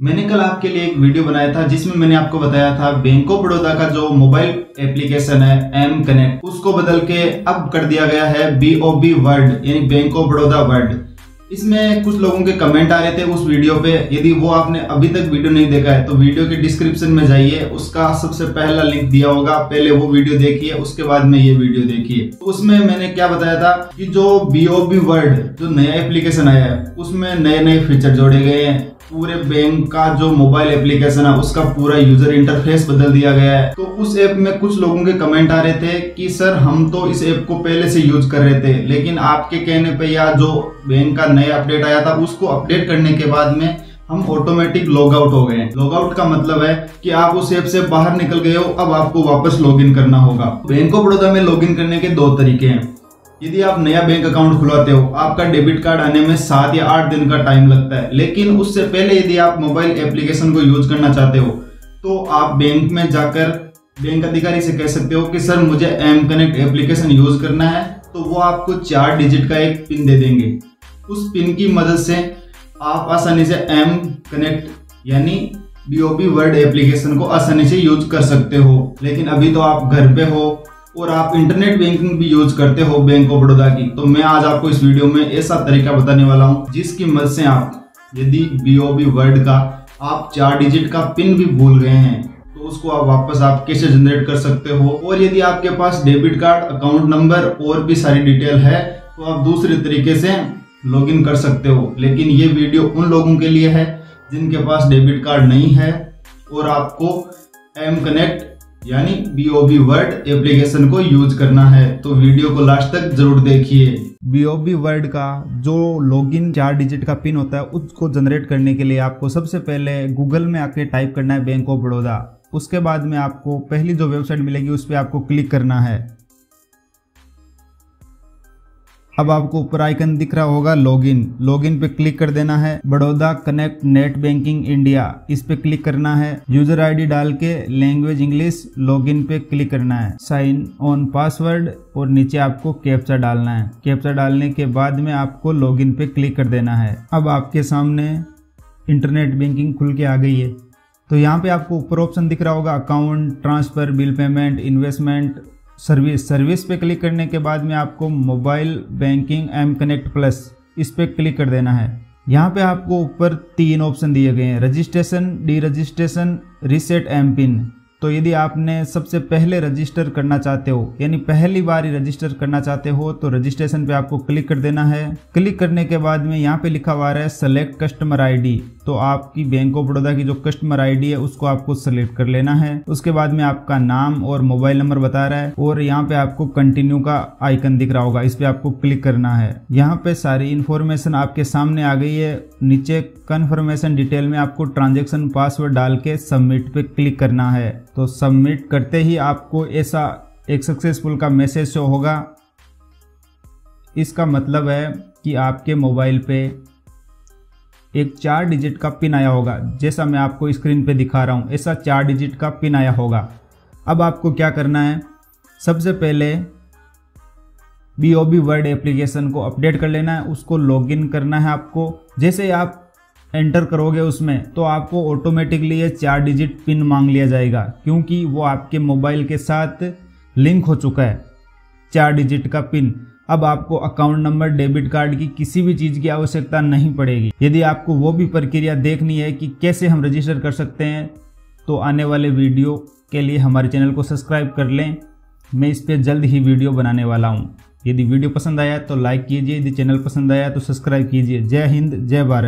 मैंने कल आपके लिए एक वीडियो बनाया था, जिसमें मैंने आपको बताया था बैंक ऑफ़ बड़ौदा का जो मोबाइल एप्लीकेशन है एम कनेक्ट उसको बदल के अब कर दिया गया है बी ओ बी वर्ल्ड यानी बैंक ऑफ़ बड़ौदा वर्ल्ड इसमें कुछ लोगों के कमेंट आ रहे थे उस वीडियो पे, यदि वो आपने अभी तक वीडियो नहीं देखा है तो वीडियो के डिस्क्रिप्शन में जाइए, उसका सबसे पहला लिंक दिया होगा, पहले वो वीडियो देखिए, उसके बाद में ये वीडियो देखिए। तो उसमें मैंने क्या बताया था कि जो बीओबी वर्ड जो नया एप्लीकेशन आया है, उसमें नए नए फीचर जोड़े गए हैं। पूरे बैंक का जो मोबाइल एप्लीकेशन है, उसका पूरा यूज़र इंटरफेस बदल दिया गया है। तो उस ऐप में कुछ लोगों के कमेंट आ रहे थे कि, सर, हम तो इस ऐप को पहले से यूज़ कर रहे थे, लेकिन आपके कहने पे या जो बैंक का नया अपडेट आया था, उसको अपडेट करने के बाद में हम ऑटोमेटिक लॉग आउट हो गए लॉग आउट का मतलब है कि आप उस ऐप से बाहर निकल गए हो, अब आपको वापस लॉग इन करना होगा। बैंक ऑफ़ बड़ौदा में लॉग इन करने के दो तरीके हैं। यदि आप नया बैंक अकाउंट खुलवाते हो, आपका डेबिट कार्ड आने में सात या आठ दिन का टाइम लगता है। लेकिन उससे पहले यदि आप मोबाइल एप्लीकेशन को यूज़ करना चाहते हो तो आप बैंक में जाकर बैंक अधिकारी से कह सकते हो कि, सर, मुझे एम कनेक्ट एप्लीकेशन यूज़ करना है। तो वो आपको चार डिजिट का एक पिन दे देंगे। उस पिन की मदद से आप आसानी से एम कनेक्ट यानी बीओपी वर्ड एप्लीकेशन को आसानी से यूज़ कर सकते हो। लेकिन अभी तो आप घर पे हो और आप इंटरनेट बैंकिंग भी यूज़ करते हो बैंक ऑफ़ बड़ौदा की तो मैं आज आपको इस वीडियो में ऐसा तरीका बताने वाला हूँ, जिसकी मदद से आप, यदि बीओबी वर्ड का आप चार डिजिट का पिन भी भूल गए हैं तो उसको आप वापस आप कैसे जनरेट कर सकते हो? और यदि आपके पास डेबिट कार्ड अकाउंट नंबर और भी सारी डिटेल है तो आप दूसरे तरीके से लॉगिन कर सकते हो। लेकिन ये वीडियो उन लोगों के लिए है, जिनके पास डेबिट कार्ड नहीं है, और आपको एम कनेक्ट यानी बीओबी वर्ड एप्लीकेशन को यूज़ करना है। तो वीडियो को लास्ट तक ज़रूर देखिए। बीओबी वर्ड का जो लॉगिन चार डिजिट का पिन होता है, उसको जनरेट करने के लिए आपको सबसे पहले गूगल में आके टाइप करना है बैंक ऑफ़ बड़ौदा उसके बाद में आपको पहली जो वेबसाइट मिलेगी, उस पर आपको क्लिक करना है। अब आपको ऊपर आइकन दिख रहा होगा लॉगिन लॉगिन पे क्लिक कर देना है Baroda connect net banking India इस पे क्लिक करना है. यूज़र आईडी डाल के लैंग्वेज इंग्लिश लॉगिन पे क्लिक करना है. साइन ऑन पासवर्ड और नीचे आपको कैप्चा डालना है. कैप्चा डालने के बाद में आपको लॉगिन पे क्लिक कर देना है. अब आपके सामने इंटरनेट बैंकिंग खुल के आ गई है. तो यहाँ पे आपको ऊपर ऑप्शन दिख रहा होगा account transfer bill payment investment service service पे क्लिक करने के बाद में आपको mobile banking M connect plus इस पर क्लिक कर देना है। यहाँ पे आपको ऊपर तीन ऑप्शन दिए गए हैं registration de registration reset M PIN तो यदि आपने सबसे पहले रजिस्टर करना चाहते हो, यानी पहली बार ही रजिस्टर करना चाहते हो तो रजिस्ट्रेशन पे आपको क्लिक कर देना है। क्लिक करने के बाद में यहाँ पे लिखा हुआ है सेलेक्ट कस्टमर आईडी तो आपकी बैंक ऑफ़ बड़ौदा की जो कस्टमर आईडी है, उसको आपको सेलेक्ट कर लेना है। उसके बाद में आपका नाम और मोबाइल नंबर बता रहा है और यहाँ पे आपको कंटिन्यू का आइकन दिख रहा होगा। इस पे आपको क्लिक करना है। यहाँ पे सारी इन्फॉर्मेशन आपके सामने आ गई है। नीचे कन्फर्मेशन डिटेल में आपको ट्रांजेक्शन पासवर्ड डाल के सबमिट पे क्लिक करना है। तो सबमिट करते ही आपको ऐसा एक सक्सेसफुल का मैसेज शो होगा। इसका मतलब है कि आपके मोबाइल पे एक चार डिजिट का पिन आया होगा। जैसा मैं आपको स्क्रीन पे दिखा रहा हूँ, ऐसा चार डिजिट का पिन आया होगा। अब आपको क्या करना है? सबसे पहले B O B world application को अपडेट कर लेना है, उसको लॉगिन करना है आपको। जैसे आप एंटर करोगे उसमें तो आपको ऑटोमेटिकली ये चार डिजिट पिन मांग लिया जाएगा, क्योंकि वो आपके मोबाइल के साथ लिंक हो चुका है, चार डिजिट का पिन अब आपको अकाउंट नंबर डेबिट कार्ड की किसी भी चीज़ की आवश्यकता नहीं पड़ेगी। यदि आपको वो भी प्रक्रिया देखनी है कि कैसे हम रजिस्टर कर सकते हैं तो आने वाले वीडियो के लिए हमारे चैनल को सब्सक्राइब कर लें। मैं इस पर जल्द ही वीडियो बनाने वाला हूँ। यदि वीडियो पसंद आया तो लाइक कीजिए, यदि चैनल पसंद आया तो सब्सक्राइब कीजिए। जय हिंद, जय भारत।